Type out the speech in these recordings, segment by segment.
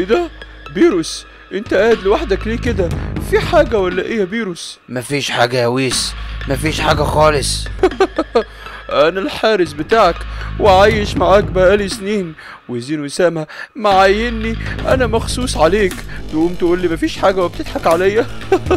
إيه ده؟ بيروس أنت قاعد لوحدك ليه كده؟ في حاجة ولا إيه يا بيروس؟ مفيش حاجة يا ويس مفيش حاجة خالص. أنا الحارس بتاعك وعايش معاك بقالي سنين. وزين وسامة معيني أنا مخصوص عليك. تقوم تقول لي مفيش حاجة وبتضحك عليا؟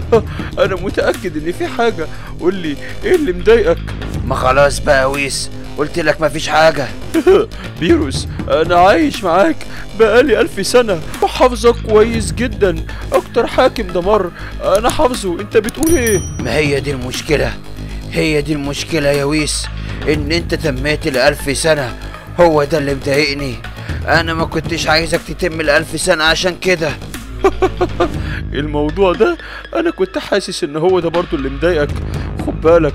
أنا متأكد إن في حاجة. قول لي إيه اللي مضايقك؟ ما خلاص بقى ويس قلت لك مفيش حاجة. بيروس أنا عايش معاك بقالي ألف سنة. وحافظك كويس جدا. أكتر حاكم دمر. أنا حافظه. أنت بتقول إيه؟ ما هي دي المشكلة؟ هي دي المشكلة يا ويس إن أنت تميت الألف سنة. هو ده اللي مضايقني. أنا ما كنتش عايزك تتم الألف سنة عشان كده. الموضوع ده أنا كنت حاسس إن هو ده برضو اللي مضايقك. خد بالك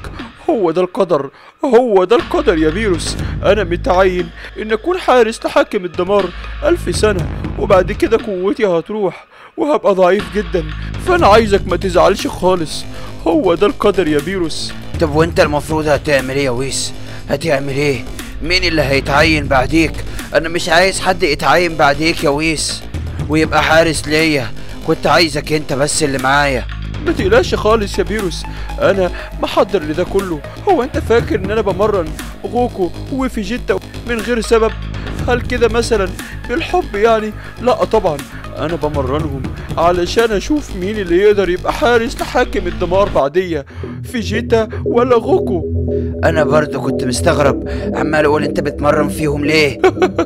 هو ده القدر هو ده القدر يا فيروس. أنا متعين إن أكون حارس لحاكم الدمار ألف سنة وبعد كده قوتي هتروح وهبقى ضعيف جدا. فأنا عايزك ما تزعلش خالص. هو ده القدر يا فيروس. طب وأنت المفروض هتعمل إيه يا ويس؟ هتعمل إيه؟ مين اللي هيتعين بعديك؟ أنا مش عايز حد يتعين بعديك يا ويس. ويبقى حارس ليا. كنت عايزك أنت بس اللي معايا. ما تقلقش خالص يا بيروس أنا محضر لده كله. هو أنت فاكر إن أنا بمرن غوكو وفيجيتا من غير سبب؟ هل كده مثلا؟ بالحب يعني؟ لا طبعا. أنا بمرنهم علشان أشوف مين اللي يقدر يبقى حارس لحاكم الدمار بعدية. فيجيتا ولا غوكو؟ أنا برضو كنت مستغرب. عمال أقول أنت بتمرن فيهم ليه؟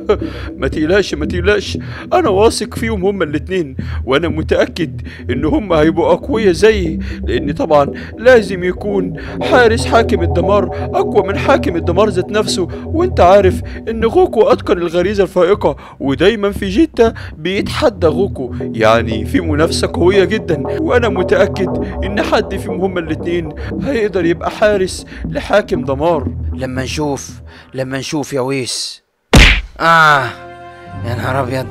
ما تقلقش ما تقلقش. أنا واثق فيهم هما الاتنين وأنا متأكد إن هما هيبقوا أقوياء زيي لأن طبعا لازم يكون حارس حاكم الدمار أقوى من حاكم الدمار ذات نفسه. وأنت عارف إن غوكو أتقن الغريزة الفائقة ودايما في جيتا بيتحدى غوكو. يعني في منافسه قوية جدا. وأنا متأكد إن حد فيهم هما الاتنين هيقدر يبقى حارس لحاكم دمار. لما نشوف لما نشوف يا ويس. آه يا نهار أبيض.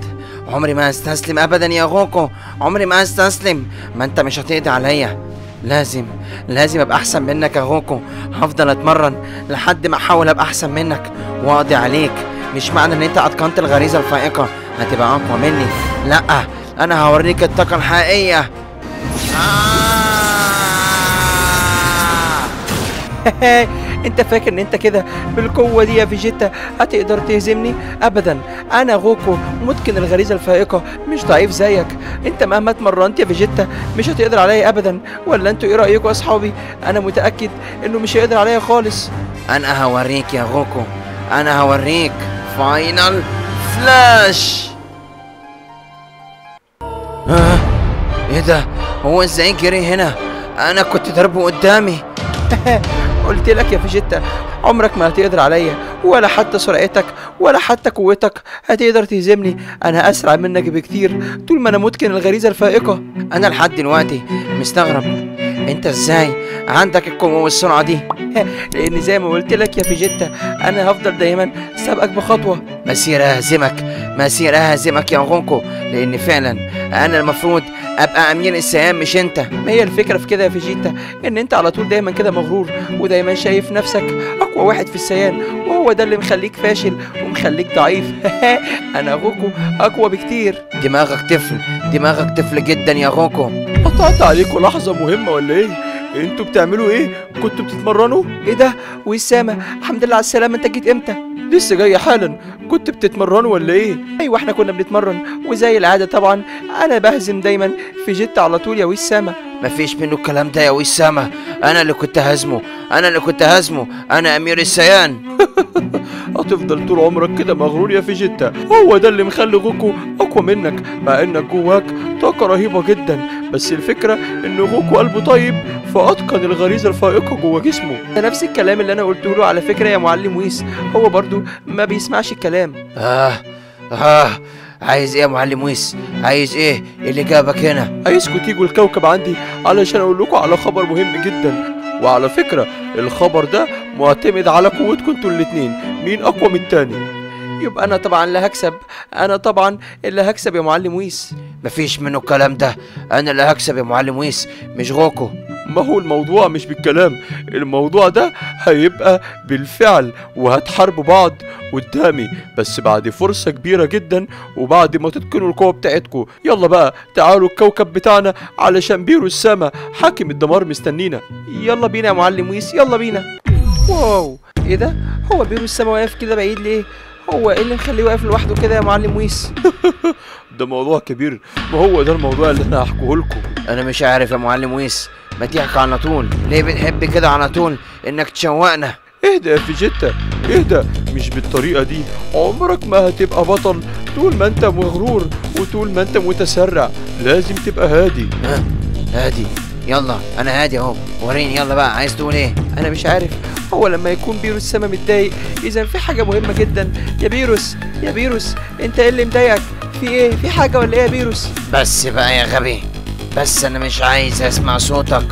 عمري ما أستسلم أبدا يا غوكو. عمري ما أستسلم. ما أنت مش هتقضي عليا. لازم لازم أبقى أحسن منك يا غوكو. هفضل أتمرن لحد ما أحاول أبقى أحسن منك. وأقضي عليك. مش معنى إن أنت أتقنت الغريزة الفائقة. هتبقى أقوى مني. لأ أنا هوريك الطاقة الحقيقية. آه! أنت فاكر إن أنت كده بالقوة دي يا فيجيتا؟ هتقدر تهزمني؟ ابدا. أنا غوكو متقن الغريزه الفائقة مش ضعيف زيك. أنت مهما اتمرنت يا فيجيتا مش هتقدر عليا ابدا. ولا أنتوا إيه رايكم يا أصحابي؟ أنا متأكد إنه مش هيقدر عليا خالص. أنا هوريك يا غوكو. أنا هوريك. final flash إيه ده؟ هو إزاي جري هنا؟ أنا كنت ضربه قدامي. قلت لك يا فيجيتا عمرك ما هتقدر عليا ولا حتى سرعتك ولا حتى قوتك. هتقدر تهزمني؟ أنا أسرع منك بكتير طول ما أنا متقن الغريزة الفائقة. أنا لحد دلوقتي مستغرب. أنت إزاي عندك القوة والسرعة دي؟ لأن زي ما قلت لك يا فيجيتا أنا هفضل دايما سابقك بخطوة. مسير أهزمك مسيري أهزمك يا غوكو لأن فعلا أنا المفروض أبقى امير السيان مش أنت. ما هي الفكرة في كده يا فيجيتا؟ إن أنت على طول دايما كده مغرور ودايما شايف نفسك أقوى واحد في السيان وهو ده اللي مخليك فاشل ومخليك ضعيف. أنا غوكو أقوى بكتير. دماغك طفل دماغك طفل جدا يا غوكو قطعت عليكم لحظة مهمة ولا إيه؟ إنتوا بتعملوا إيه؟ كنتوا بتتمرنوا إيه ده؟ ويس ساما الحمد لله على السلامة. أنت جيت إمتى؟ لسه جاي حالا. كنت بتتمرنوا ولا إيه؟ أيوه إحنا كنا بنتمرن. وزي العادة طبعا. أنا بهزم دايما. في جيت على طول يا وسامة. مفيش منه الكلام ده يا وسامة. أنا اللي كنت هزمه. أنا اللي كنت هزمه. أنا أمير السيان. هتفضل طول عمرك كده مغرور يا فيجيتا هو ده اللي مخلي غوكو أقوى منك مع إنك جواك طاقة رهيبة جدا. بس الفكرة إن غوكو قلبه طيب فأتقن الغريزه الفائقه جوه جسمه. ده نفس الكلام اللي أنا قلته له على فكرة يا معلم ويس. هو برضو ما بيسمعش الكلام. آه آه عايز إيه يا معلم ويس؟ عايز إيه اللي جابك هنا؟ عايزكوا تيجوا الكوكب عندي علشان أقول لكم على خبر مهم جدا. وعلى فكرة الخبر ده معتمد على قوتكم أنتوا الاتنين. مين أقوى من التاني؟ يبقى أنا طبعا اللي هكسب. أنا طبعا اللي هكسب يا معلم ويس. مفيش منه الكلام ده. أنا اللي هكسب يا معلم ويس مش غوكو. ما هو الموضوع مش بالكلام. الموضوع ده هيبقى بالفعل وهتحاربوا بعض قدامي. بس بعد فرصة كبيرة جدا وبعد ما تتقنوا القوة بتاعتكم يلا بقى تعالوا الكوكب بتاعنا علشان بيرو السما. حاكم الدمار مستنينا. يلا بينا يا معلم ويس يلا بينا. واو إيه ده؟ هو بيرو السما واقف كده بعيد ليه؟ هو إيه اللي مخليه واقف لوحده كده يا معلم ويس؟ ده موضوع كبير. ما هو ده الموضوع اللي أنا هحكيه لكم. أنا مش عارف يا معلم ويس. ما تحكي على طول ليه بتحب كده على طول إنك تشوقنا. اهدى يا فيجيتا اهدى. مش بالطريقة دي. عمرك ما هتبقى بطل. طول ما أنت مغرور وطول ما أنت متسرع لازم تبقى هادي. ها هادي. يلا أنا هادي أهو. وريني يلا بقى. عايز تقول إيه؟ أنا مش عارف. هو لما يكون بيروس السما متضايق. إذا في حاجة مهمة جدا. يا بيروس يا بيروس أنت إيه اللي مضايقك؟ في إيه؟ في حاجة ولا إيه يا بيروس؟ بس بقى يا غبي بس أنا مش عايز أسمع صوتك.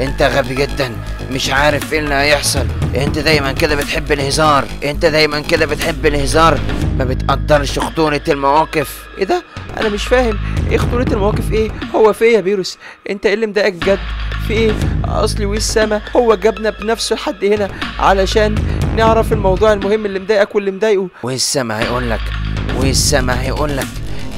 انت غبي جدا. مش عارف إيه اللي هيحصل. انت دايما كده بتحب الهزار. انت دايما كده بتحب الهزار. ما بتقدرش خطورة المواقف. إيه ده؟ أنا مش فاهم. إيه خطوره المواقف؟ إيه؟ هو في إيه يا بيروس؟ انت إيه اللي مضايقك بجد؟ في إيه؟ اصلي ويس سما هو جابنا بنفسه لحد هنا علشان نعرف الموضوع المهم اللي مضايقك واللي مضايقه. والسما هيقولك والسما هيقولك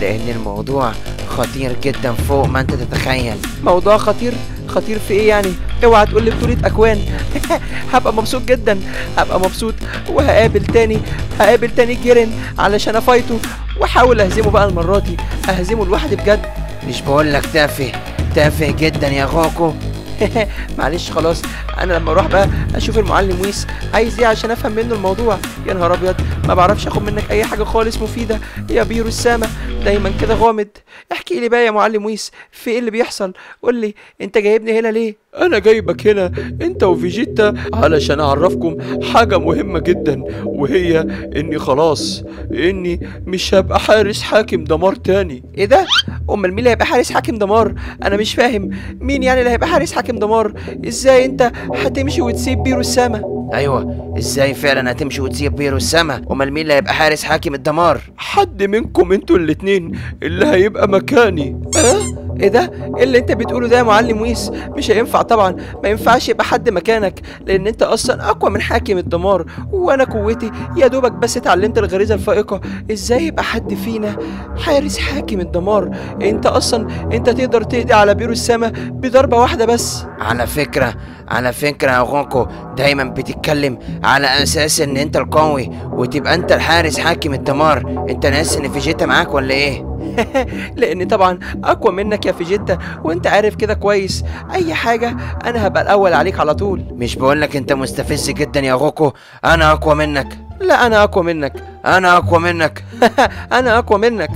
لأن الموضوع خطير جدا فوق ما أنت تتخيل. موضوع خطير؟ خطير في إيه يعني؟ اوعى تقول لي بطولة أكوان. هبقى مبسوط جدا. هبقى مبسوط. وهقابل تاني. هقابل تاني جيرن علشان افايته وأحاول أهزمه بقى المرة دي. أهزمه لوحدي بجد. مش بقولك تافه. تافه جدا يا غوكو. معلش خلاص أنا لما أروح بقى أشوف المعلم ويس عايز إيه عشان أفهم منه الموضوع. يا نهار أبيض ما بعرفش آخد منك أي حاجة خالص مفيدة. يا بيرو السما دايما كده غامض. احكي لي بقى يا معلم ويس في إيه اللي بيحصل؟ قول لي أنت جايبني هنا ليه؟ أنا جايبك هنا أنت وفيجيتا علشان أعرفكم حاجة مهمة جدا وهي إني خلاص إني مش هبقى حارس حاكم دمار تاني. إيه ده؟ امال مين اللي هيبقى حارس حاكم دمار؟ أنا مش فاهم مين يعني اللي هيبقى حارس حاكم دمار إزاي أنت هتمشي وتسيب بيرو السما؟ أيوه إزاي فعلا هتمشي وتسيب بيرو السما؟ أمال مين اللي هيبقى حارس حاكم الدمار؟ حد منكم أنتوا الاتنين اللي هيبقى مكاني آه إيه ده؟ إيه اللي أنت بتقوله ده يا معلم ويس؟ مش هينفع طبعا. ما ينفعش يبقى حد مكانك لأن أنت أصلا أقوى من حاكم الدمار وأنا قوتي يا دوبك بس اتعلمت الغريزة الفائقة. إزاي يبقى حد فينا حارس حاكم الدمار؟ أنت أصلا أنت تقدر تقضي على بيرو السما بضربة واحدة بس. على فكرة على فكرة يا غوكو دايما بتتكلم على أساس إن أنت القوي وتبقى أنت الحارس حاكم الدمار أنت ناسي إن فيجيتا معاك ولا إيه؟ لأن طبعا أقوى منك يا فيجيتا وأنت عارف كده كويس. أي حاجة أنا هبقى الأول عليك على طول. مش بقولك أنت مستفز جدا يا غوكو أنا أقوى منك. لا أنا أقوى منك. أنا أقوى منك. أنا أقوى منك.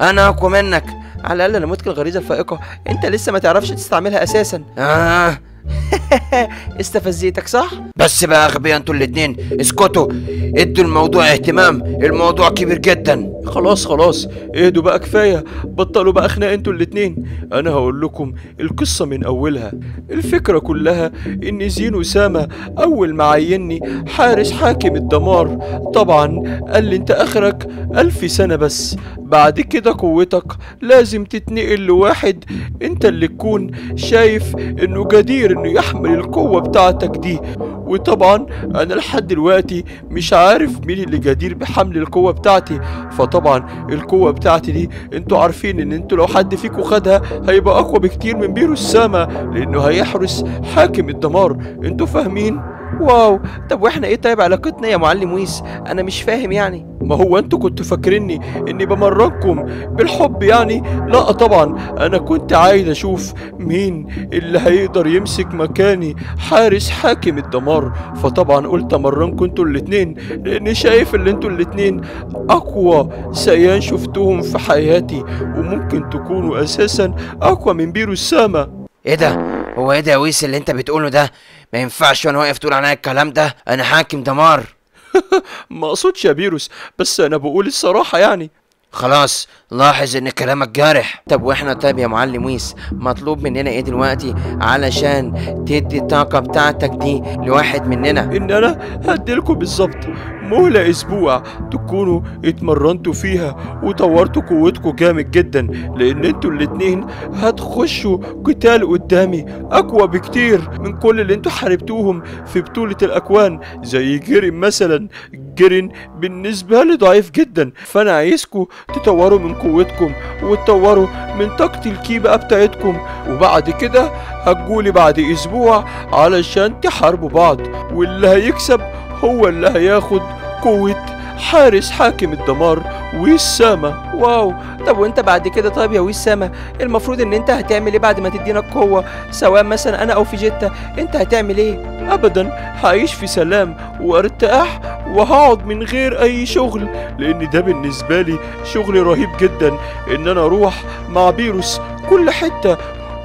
أنا أقوى منك. على الأقل متقن الغريزه الفائقة. أنت لسه ما تعرفش تستعملها أساسا. آه. استفزيتك صح؟ بس بقى يا غبية أنتوا الاتنين اسكتوا. ادوا الموضوع اهتمام الموضوع كبير جدا. خلاص خلاص. اهدوا بقى كفاية. بطلوا بقى خناق أنتوا الاتنين. أنا هقول لكم القصة من أولها. الفكرة كلها إن زين سامة أول ما عيني حارس حاكم الدمار. طبعا قال لي أنت آخرك ألف سنة بس. بعد كده قوتك لازم تتنقل لواحد أنت اللي تكون شايف إنه جدير إنه يحمل القوة بتاعتك دي. وطبعا أنا لحد دلوقتي مش عارف مين اللي جدير بحمل القوة بتاعتي. فطبعا القوة بتاعتي دي أنتوا عارفين إن أنتوا لو حد فيكم خدها هيبقى أقوى بكتير من بيرو السما لأنه هيحرس حاكم الدمار. أنتوا فاهمين؟ واو. طب وإحنا إيه طيب علاقتنا يا معلم ويس؟ أنا مش فاهم يعني. ما هو أنتوا كنتوا فاكريني اني بمرنكم بالحب يعني؟ لا طبعا. أنا كنت عايز أشوف مين اللي هيقدر يمسك مكاني حارس حاكم الدمار. فطبعا قلت أمرنكم أنتوا الاتنين لأني شايف ان أنتوا الاتنين أقوى سيان شفتهم في حياتي وممكن تكونوا أساسا أقوى من بيرو السما إيه ده؟ هو إيه ده يا ويس اللي انت بتقوله ده؟ ما ينفعش وأنا واقف تقول عليا الكلام ده. أنا حاكم دمار. ما أقصدش يا بيروس بس أنا بقول الصراحة يعني. خلاص لاحظ إن كلامك جارح. طب وإحنا طيب يا معلم ويس؟ مطلوب مننا إيه دلوقتي علشان تدي الطاقة بتاعتك دي لواحد مننا؟ إن أنا هديلكم بالظبط مهلة أسبوع تكونوا اتمرنتوا فيها وطورتوا قوتكم جامد جدا لأن أنتوا الاتنين هتخشوا قتال قدامي أقوى بكتير من كل اللي أنتوا حاربتوهم في بطولة الأكوان زي جيرين مثلا. جيرين بالنسبة لي ضعيف جدا. فأنا عايزكم تطوروا من قوتكم وتطوروا من طاقة الكي بقى بتاعتكم. وبعد كده هتجولي بعد أسبوع علشان تحاربوا بعض. واللي هيكسب هو اللي هياخد قوة حارس حاكم الدمار. والسما واو. طب وانت بعد كده طيب يا ويس سما المفروض إن أنت هتعمل إيه بعد ما تدينا القوة؟ سواء مثلا أنا أو فيجيتا أنت هتعمل إيه؟ ابدا هعيش في سلام وأرتاح وهقعد من غير أي شغل لأن ده بالنسبة لي شغل رهيب جدا إن أنا أروح مع بيروس كل حتة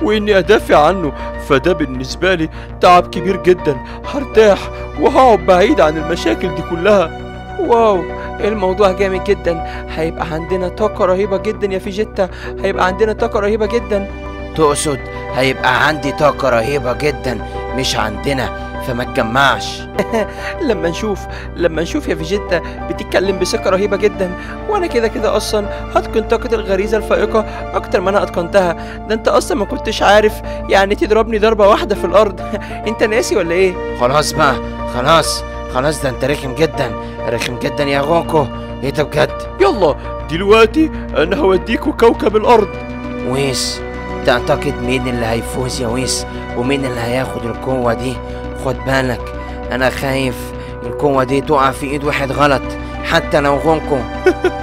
وإني أدافع عنه. فده بالنسبة لي تعب كبير جدا هرتاح وهقعد بعيد عن المشاكل دي كلها. واو الموضوع جامد جدا. هيبقى عندنا طاقة رهيبة جدا يا فيجيتا. هيبقى عندنا طاقة رهيبة جدا. تقصد هيبقى عندي طاقة رهيبة جدا مش عندنا فما تجمعش. لما نشوف لما نشوف يا فيجيتا بتتكلم بثقة رهيبة جدا. وأنا كده كده أصلا هتقن طاقة الغريزة الفائقة أكتر ما أنا أتقنتها. ده أنت أصلا ما كنتش عارف يعني تضربني ضربة واحدة في الأرض. أنت ناسي ولا إيه؟ خلاص بقى خلاص. خلاص ده انت رخم جدا. رخم جدا يا غوكو. إيه ده بجد؟ يلا دلوقتي أنا هوديكوا كوكب الأرض. ويس تعتقد مين اللي هيفوز يا ويس؟ ومين اللي هياخد القوة دي؟ خد بالك أنا خايف القوة دي تقع في إيد واحد غلط حتى لو غوكو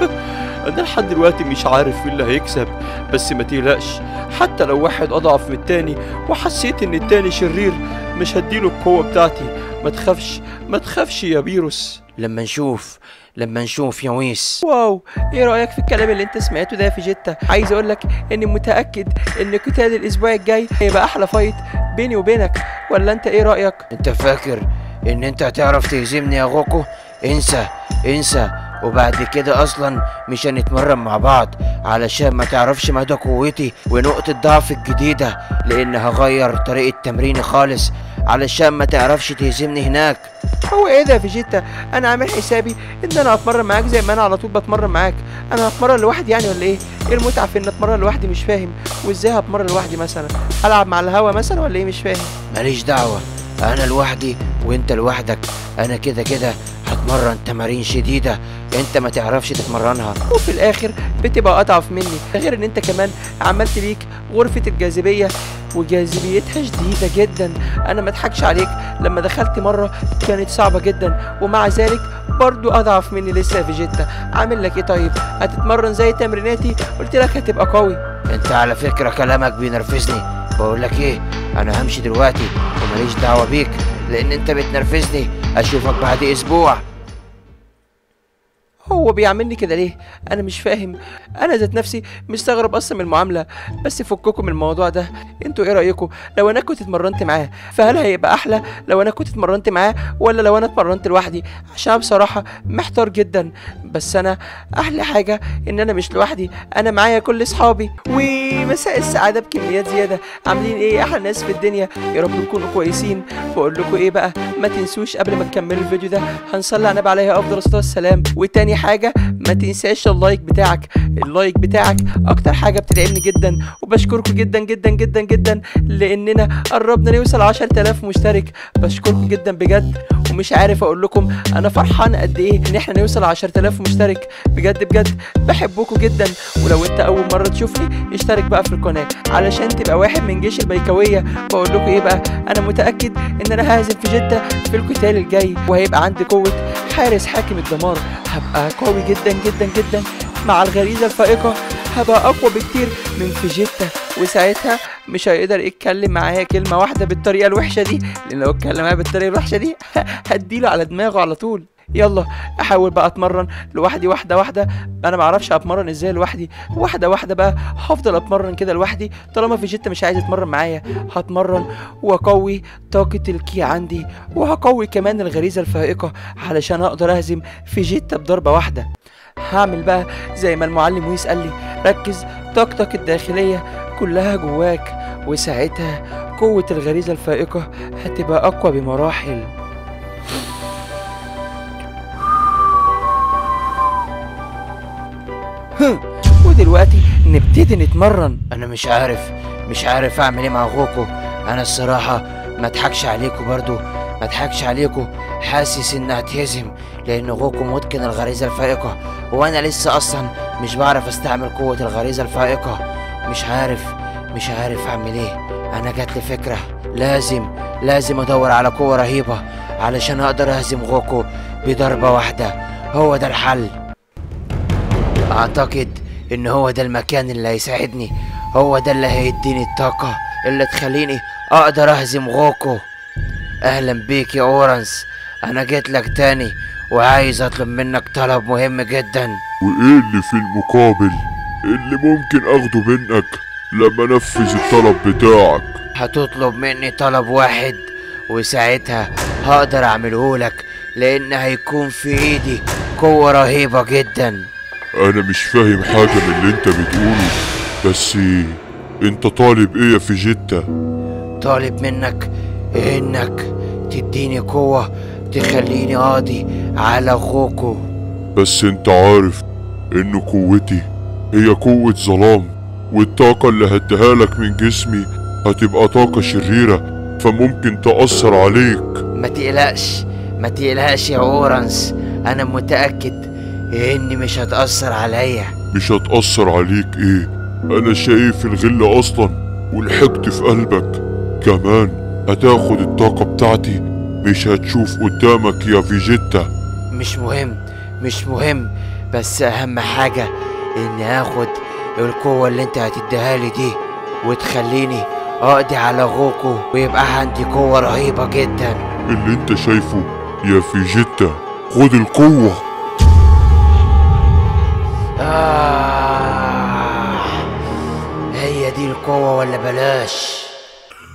أنا لحد دلوقتي مش عارف مين اللي هيكسب بس ما تقلقش. حتى لو واحد أضعف من التاني وحسيت إن التاني شرير مش هديله القوة بتاعتي. ما تخافش ما تخافش يا بيروس. لما نشوف لما نشوف يا ويس. واو إيه رأيك في الكلام اللي انت سمعته ده يا فيجيتا؟ عايز أقول لك اني متأكد ان قتال الأسبوع الجاي هيبقى أحلى fight بيني وبينك. ولا انت إيه رأيك؟ انت فاكر ان انت هتعرف تهزمني يا غوكو؟ انسى انسى. وبعد كده أصلا مش هنتمرن مع بعض علشان ما تعرفش مدى قوتي ونقطة ضعفي الجديدة لأن هغير طريقة تمريني خالص علشان ما تعرفش تهزمني هناك. هو إيه ده يا فيجيتا؟ أنا عامل حسابي إن أنا هتمرن معاك زي ما أنا على طول بتمرن معاك. أنا هتمرن لوحدي يعني ولا إيه؟ إيه المتعة في إن أتمرن لوحدي مش فاهم؟ وإزاي هتمرن لوحدي مثلا؟ ألعب مع الهوا مثلا ولا إيه؟ مش فاهم. ماليش دعوة أنا لوحدي وأنت لوحدك. أنا كده كده هتمرن تمارين شديدة انت ما تعرفش تتمرنها. وفي الآخر بتبقى أضعف مني. غير إن انت كمان عملت ليك غرفة الجاذبية وجاذبيتها شديده جدا. أنا ما أضحكش عليك. لما دخلت مرة كانت صعبة جدا ومع ذلك برضو أضعف مني لسه يا فيجيتا عامل لك إيه طيب؟ هتتمرن زي تمريناتي؟ قلت لك هتبقى قوي. أنت على فكرة كلامك بينرفزني. بقول لك إيه؟ أنا همشي دلوقتي وماليش دعوة بيك لأن أنت بتنرفزني. أشوفك بعد أسبوع. هو بيعملني كده ليه؟ أنا مش فاهم. أنا ذات نفسي مستغرب أصلا من المعاملة بس فككم من الموضوع ده. أنتوا إيه رأيكم؟ لو أنا كنت اتمرنت معاه فهل هيبقى أحلى لو أنا كنت اتمرنت معاه ولا لو أنا اتمرنت لوحدي؟ عشان بصراحة محتار جدا. بس أنا أحلى حاجة إن أنا مش لوحدي. أنا معايا كل أصحابي. ومساء السعادة بكميات زيادة. عاملين إيه أحلى ناس في الدنيا؟ يا رب تكونوا كويسين. بقول لكم إيه بقى؟ ما تنسوش قبل ما تكملوا الفيديو ده هنصلي على النبي عليه أفضل الصلاة والسلام. وتاني حاجة ما تنساش ال like بتاعك ال like بتاعك أكتر حاجة بتدعمني جدا وبشكركم جدا جدا جدا جدا لأننا قربنا نوصل 10000 مشترك. بشكركم جدا بجد ومش عارف أقول لكم أنا فرحان قد إيه إن إحنا نوصل 10000 مشترك. بجد بجد بحبكم جدا. ولو أنت أول مرة تشوفني اشترك بقى في القناة علشان تبقى واحد من جيش البيكويه بقول لكم إيه بقى أنا متأكد إن أنا ههزم في جدة في القتال الجاي وهيبقى عندي قوة حارس حاكم الدمار. هبقى قوي جدا. جدا جدا مع الغريزه الفائقة. هبقى أقوى بكتير من فيجيتا وساعتها مش هيقدر يتكلم معايا كلمة واحدة بالطريقة الوحشة دي. لأن لو اتكلم معايا بالطريقة الوحشة دي هديله على دماغه على طول. يلا أحاول بقى أتمرن لوحدي واحدة واحدة. أنا ما أعرفش اتمرن إزاي لوحدي. واحدة واحدة بقى هفضل أتمرن كده لوحدي. طالما فيجيتا مش عايز يتمرن معايا هتمرن وأقوي طاقة الكي عندي. وهقوي كمان الغريزة الفائقة علشان أقدر أهزم فيجيتا بضربة واحدة. هعمل بقى زي ما المعلم ويس قال لي. ركز طاقتك الداخلية كلها جواك وساعتها قوة الغريزة الفائقة هتبقى أقوى بمراحل. ودلوقتي نبتدي نتمرن. أنا مش عارف مش عارف أعمل إيه مع غوكو. أنا الصراحة ما أضحكش عليكم برضو. ما اضحكش عليكم حاسس اني هتهزم لأن غوكو متقن الغريزة الفائقة وأنا لسه أصلا مش بعرف أستعمل قوة الغريزة الفائقة. مش عارف مش عارف أعمل إيه. أنا جات لي فكرة. لازم لازم أدور على قوة رهيبة علشان أقدر أهزم غوكو بضربة واحدة. هو ده الحل. أعتقد إن هو ده المكان اللي هيساعدني. هو ده اللي هيديني الطاقة اللي تخليني أقدر أهزم غوكو. أهلا بيك يا أورنس. أنا جيت لك تاني وعايز أطلب منك طلب مهم جدا. وإيه اللي في المقابل؟ اللي ممكن أخده منك لما أنفذ الطلب بتاعك؟ هتطلب مني طلب واحد وساعتها هقدر أعمله لك لأن هيكون في إيدي قوة رهيبة جدا. أنا مش فاهم حاجة من اللي أنت بتقوله بس أنت طالب إيه يا فيجيتا طالب منك إنك تديني قوة تخليني قاضي على غوكو بس انت عارف إن قوتي هي قوة ظلام والطاقة اللي هديها لك من جسمي هتبقى طاقة شريرة فممكن تأثر عليك. ما تقلقش ما تقلقش يا اورنس أنا متأكد اني مش هتأثر عليا. مش هتأثر عليك إيه؟ أنا شايف الغل أصلا والحقد في قلبك كمان. هتاخد الطاقة بتاعتي؟ مش هتشوف قدامك يا فيجيتا. مش مهم مش مهم بس أهم حاجة إني آخد القوة اللي أنت هتديها لي دي وتخليني أقضي على غوكو ويبقى عندي قوة رهيبة جدا. اللي أنت شايفه يا فيجيتا. خد القوة. آه هي دي القوة ولا بلاش؟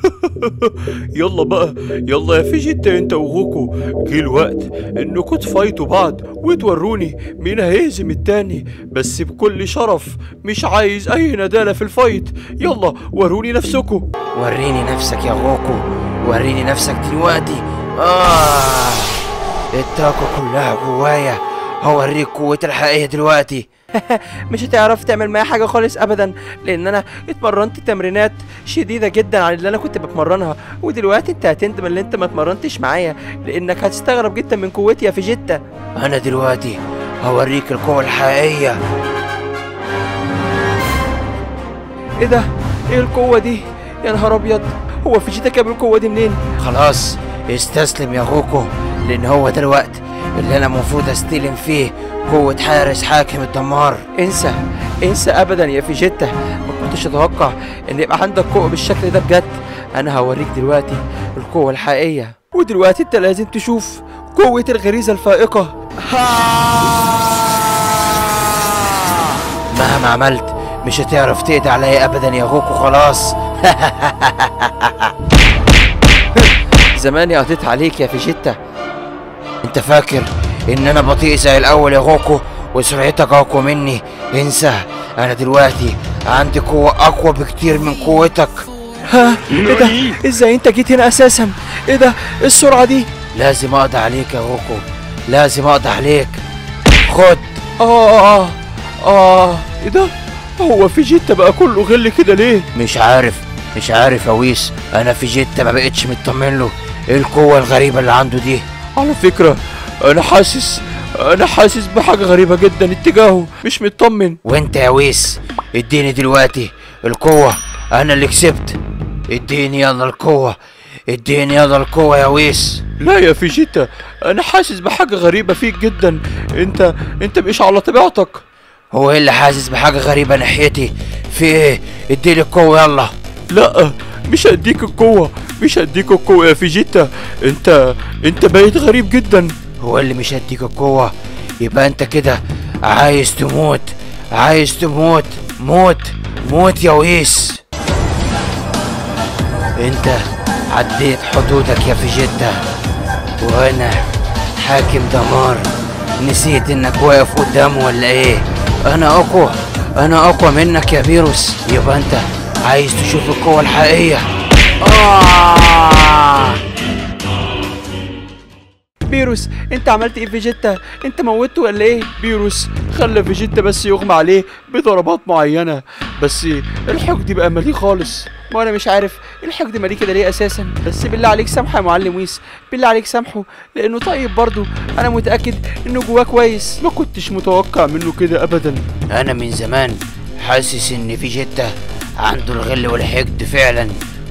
يلا بقى يلا يا فيجيتا انت وغوكو. جه الوقت انكم تفايتوا بعض وتوروني مين هيهزم التاني. بس بكل شرف مش عايز أي ندالة في ال fight. يلا وروني نفسكم وريني نفسك يا غوكو وريني نفسك دلوقتي. آه الطاقة كلها جوايا. هوريك قوتي الحقيقية دلوقتي. مش هتعرف تعمل معايا حاجة خالص أبدا لأن أنا اتمرنت تمرينات شديدة جدا عن اللي أنا كنت بتمرنها ودلوقتي أنت هتندم اللي أنت ما اتمرنتش معايا لأنك هتستغرب جدا من قوتي يا فيجيتا أنا دلوقتي هوريك القوة الحقيقية إيه ده؟ إيه القوة دي؟ يا نهار أبيض هو فيجيتا جاب القوة دي منين؟ خلاص استسلم يا غوكو لأن هو ده الوقت اللي أنا المفروض أستلم فيه قوة حارس حاكم الدمار. انسى انسى ابدا يا فيجيتا ما كنتش أتوقع إن يبقى عندك قوة بالشكل ده بجد. أنا هوريك دلوقتي القوة الحقيقية. ودلوقتي أنت لازم تشوف قوة الغريزة الفائقة. مهما عملت مش هتعرف تقضي عليا أبدا يا غوكو خلاص زماني قضيت عليك يا فيجيتا انت فاكر ان أنا بطيء زي الأول يا غوكو وسرعتك اقوى مني؟ انسى أنا دلوقتي عندي قوة اقوى بكتير من قوتك. ها؟ إيه ده؟ إزاي انت جيت هنا أساسا؟ إيه ده؟ إيه السرعة دي؟ لازم اقضي عليك يا غوكو لازم اقضي عليك. خد. آه آه آه إيه ده؟ هو فيجيتا بقى كله غل كده ليه؟ مش عارف مش عارف يا ويس. أنا في جيت ما بقتش مطمن له. إيه القوة الغريبة اللي عنده دي؟ على فكرة أنا حاسس أنا حاسس بحاجة غريبة جدا اتجاهه مش مطمن. وانت يا ويس اديني دلوقتي القوة أنا اللي كسبت. اديني يلا القوة اديني يلا القوة يا ويس. لا يا فيجيتا أنا حاسس بحاجة غريبة فيك جدا. أنت أنت مش على طبيعتك. هو إيه اللي حاسس بحاجة غريبة ناحيتي؟ في إيه؟ اديني القوة يلا. لا مش هديك القوة مش هديك القوة يا فيجيتا. انت انت بقيت غريب جدا. هو اللي مش هديك القوة؟ يبقى انت كده عايز تموت عايز تموت. موت موت يا ويس. انت عديت حدودك يا فيجيتا. وأنا حاكم دمار. نسيت انك واقف قدامه ولا إيه؟ أنا اقوى أنا اقوى منك يا فيروس. يبقى انت عايز تشوف القوة الحقيقية. آه! بيروس انت عملت إيه في فيجيتا انت موتته ولا إيه؟ بيروس خلى فيجيتا بس يغمى عليه بضربات معينة. بس الحقد بقى مالي خالص. ما أنا مش عارف الحقد مالي كده ليه أساسا؟ بس بالله عليك سامحه يا معلم ويس. بالله عليك سامحه لأنه طيب برضه. أنا متأكد إنه جواه كويس. ما كنتش متوقع منه كده ابدا. أنا من زمان حاسس إن في جتة عنده الغل والحقد فعلا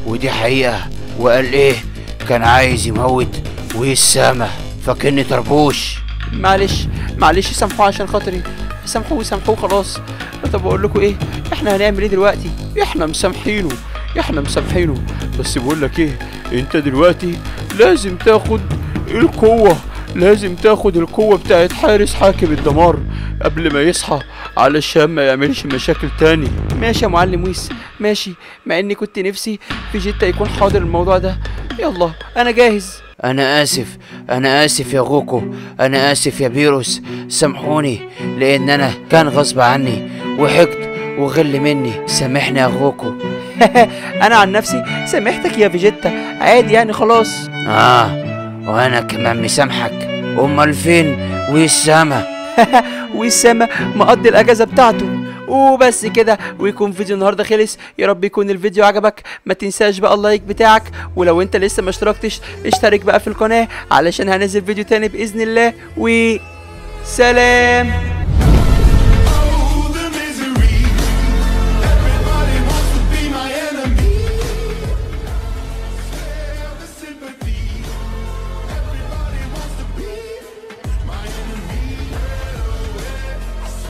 ودي حقيقة. وقال إيه؟ كان عايز يموت ويسامح فكني طربوش. معلش معلش سامحوه عشان خاطري. سامحوه سامحوه خلاص. طب أقول لكم إيه؟ إحنا هنعمل إيه دلوقتي؟ إحنا مسامحينه. إحنا مسامحينه. بس بقول لك إيه؟ أنت دلوقتي لازم تاخد القوة. لازم تاخد القوة بتاعت حارس حاكم الدمار. قبل ما يصحى علشان ما يعملش مشاكل تاني. ماشي يا معلم ويس ماشي. مع إني كنت نفسي فيجيتا يكون حاضر الموضوع ده. يلا أنا جاهز. أنا آسف أنا آسف يا غوكو. أنا آسف يا بيروس. سامحوني لأن أنا كان غصب عني. وحقد وغل مني. سامحني يا غوكو. أنا عن نفسي سامحتك يا فيجيتا. عادي يعني خلاص. آه وأنا كمان مسامحك. امال فين وسامة والسما مقضي الأجازة بتاعته. وبس كده. ويكون فيديو النهارده خلص. يا رب يكون الفيديو عجبك. ما تنساش بقى اللايك بتاعك. ولو انت لسه ما اشتركتش اشترك بقى في القناة علشان هنزل فيديو تاني بإذن الله. وسلام.